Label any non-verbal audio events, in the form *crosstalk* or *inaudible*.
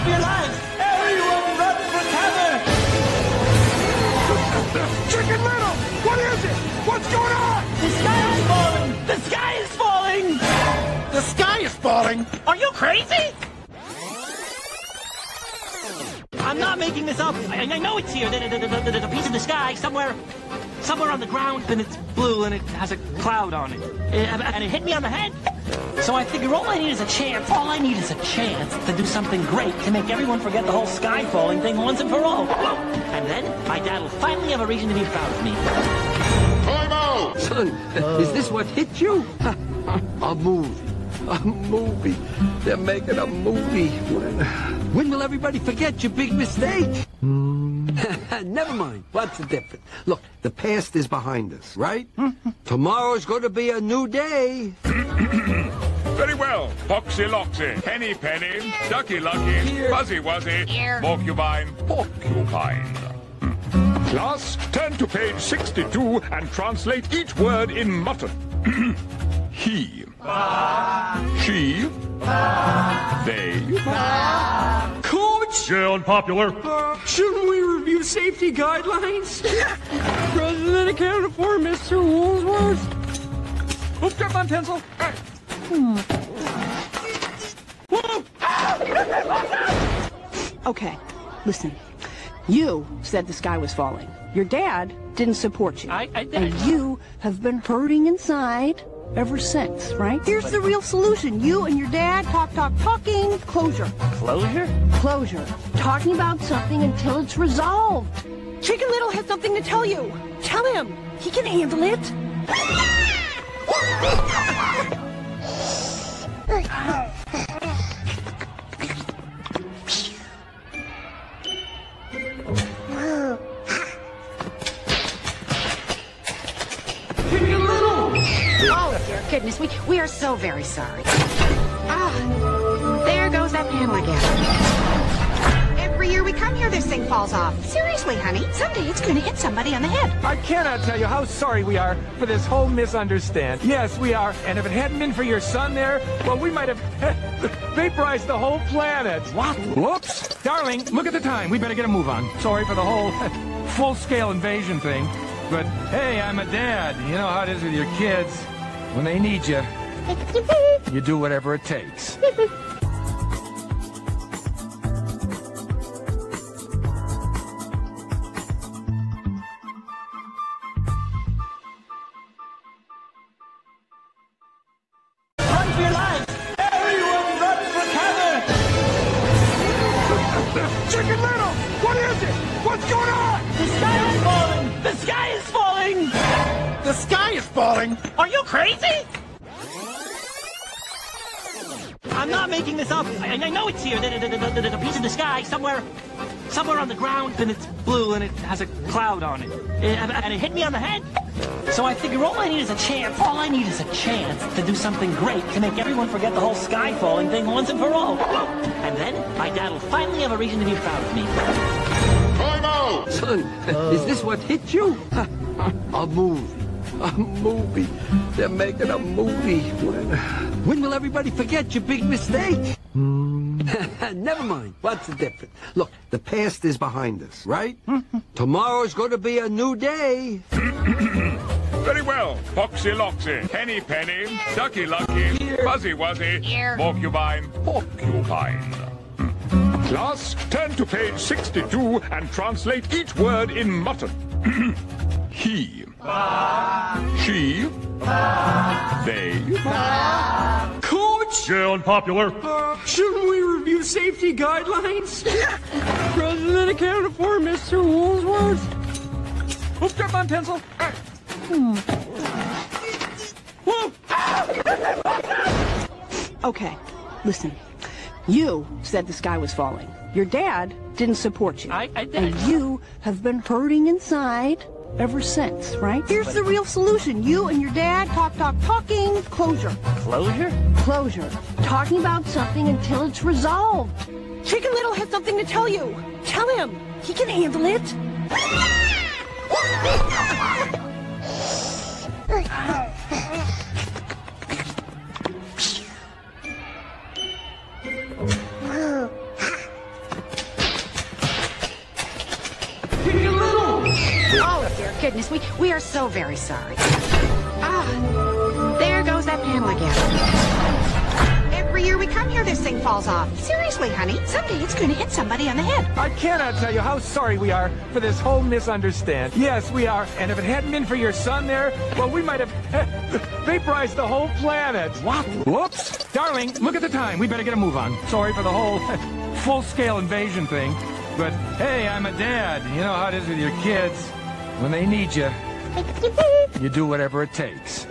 Run your lives! Everyone run for cover! Chicken Little! What is it? What's going on? The sky is falling! The sky is falling! The sky is falling! Are you crazy? I'm not making this up. I, I know it's here. There's a piece of the sky somewhere, somewhere on the ground, and it's blue, and it has a cloud on it. Eh, and and it hit me on the head. So I figure all I need is a chance. All I need is a chance to do something great to make everyone forget the whole sky falling thing once and for all. And then my dad will finally have a reason to be proud of me. Time out! Son, is this what hit you? a movie. A movie. They're making a movie. When, when will everybody forget your big mistake? Hmm. *laughs* Never mind. What's the difference? Look, the past is behind us, right? *laughs* Tomorrow's going to be a new day. *clears throat* Very well. Foxy Loxy, Penny Penny, Ducky Lucky, Fuzzy Wuzzy, Morkubine, Porcupine. *clears throat* Class, turn to page 62 and translate each word in mutton. *clears throat* he. She. They. Coach! Yeah, unpopular. Uh, shouldn't we review safety guidelines? President of Canada for Mr. Woolensworth. Oops, got my pencil. Hmm. Okay, listen. You said the sky was falling. Your dad didn't support you. I- I- and you have been hurting inside ever since, right? Here's the real solution. You and your dad talk, talk, talking. Closure. Closure? Closure. Talking about something until it's resolved. Chicken Little has something to tell you. Tell him. He can handle it. *laughs* goodness, we, we are so very sorry. Ah, there goes that panel again. Every year we come here, this thing falls off. Seriously, honey, someday it's going to hit somebody on the head. I cannot tell you how sorry we are for this whole misunderstand. Yes, we are. And if it hadn't been for your son there, well, we might have *laughs* vaporized the whole planet. What? Whoops. Darling, look at the time. We better get a move on. Sorry for the whole *laughs* full-scale invasion thing. But hey, I'm a dad. You know how it is with your kids. When they need you, *laughs* you do whatever it takes. *laughs* sky falling! Are you crazy? I'm not making this up. I, I know it's here. There- there- there- There's a piece of the sky somewhere, somewhere on the ground, and it's blue, and it has a cloud on it. And, and it hit me on the head. So I figure all I need is a chance. All I need is a chance to do something great to make everyone forget the whole sky falling thing once and for all. And then my dad will finally have a reason to be proud of me. Time out! Son, is this what hit you? *laughs* I'll movie. A movie. They're making a movie. When, when will everybody forget your big mistake? Hmm. *laughs* Never mind. What's the difference? Look, the past is behind us, right? *laughs* Tomorrow's going to be a new day. *coughs* Very well. Foxy Loxy, Penny Penny, Ducky Lucky, Fuzzy Wuzzy, Morkubine, Porcupine. Hmm. Class, turn to page 62 and translate each word in mutton. *coughs* he. She. They. Coach! Yeah, unpopular. Shouldn't we review safety guidelines? President of Canada for Mr. Woolensworth. Oops, got my pencil. Hmm. Okay, listen. You said the sky was falling. Your dad didn't support you. I- I did. And you have been hurting inside ever since, right? Here's the real solution. You and your dad talk, talk, talking. Closure. Closure? Closure. Talking about something until it's resolved. Chicken Little has something to tell you. Tell him. He can handle it. *laughs* goodness, we, we are so very sorry. Ah, there goes that panel again. Every year we come here, this thing falls off. Seriously, honey, someday it's going to hit somebody on the head. I cannot tell you how sorry we are for this whole misunderstanding. Yes, we are. And if it hadn't been for your son there, well, we might have *laughs* vaporized the whole planet. What? Whoops. Darling, look at the time. We better get a move on. Sorry for the whole *laughs* full-scale invasion thing. But hey, I'm a dad. You know how it is with your kids. When they need you, *laughs* you do whatever it takes.